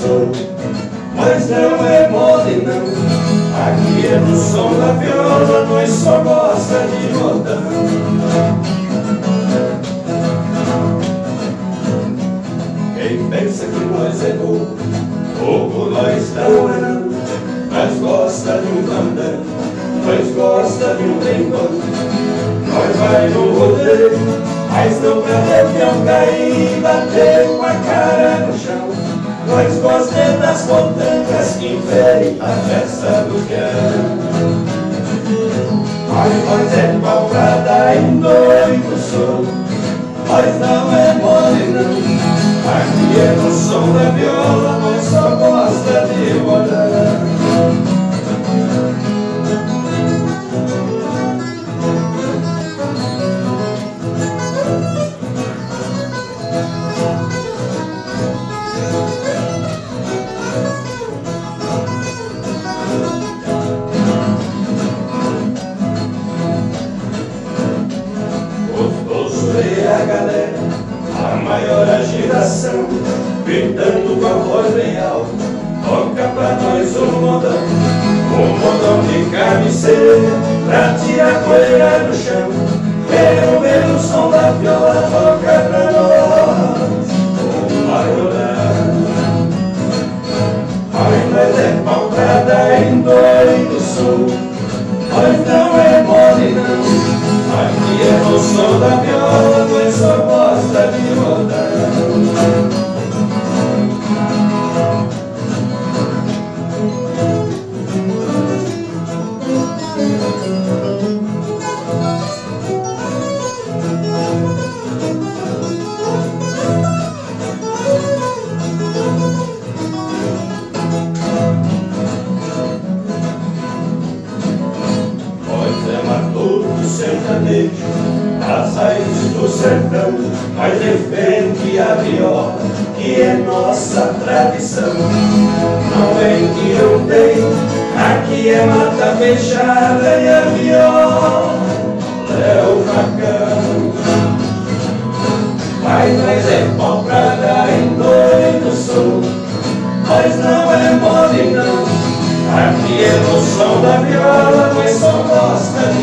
Sul, mas não é mole não. Aqui é no som da viola, nós só gosta de modão. Quem pensa que nós é pouco, pouco nós não é não. Nós gosta de um bandão, nós gosta de um brincão. Nós vai no rodeio, mas não peão cair e bater com a cara no chão. Nós gostamos das montanhas que inferem a festa do cão. Mas nós é dar em noite som. Nós não é a galera, a maior agitação, gritando com a voz bem alta, toca pra nós o modão, um modão de cabeceira, pra tirar poeira no chão, pelo o som da viola toca pra nós, o maiorão. Mas nós é pau pra dar em doido som, nós não é o som da viola, mas só gosta de rodar. sertanejo, raízes do sertão, mas defende a viola, que é nossa tradição. Não é que eu tenho, aqui é mata fechada e a viola é o facão. Mas nós é pau pra dar em doido som, mas não é mole não. Aqui é no som da viola, mas só gosta de